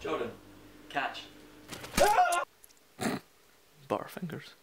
Jordan, catch. Bar fingers.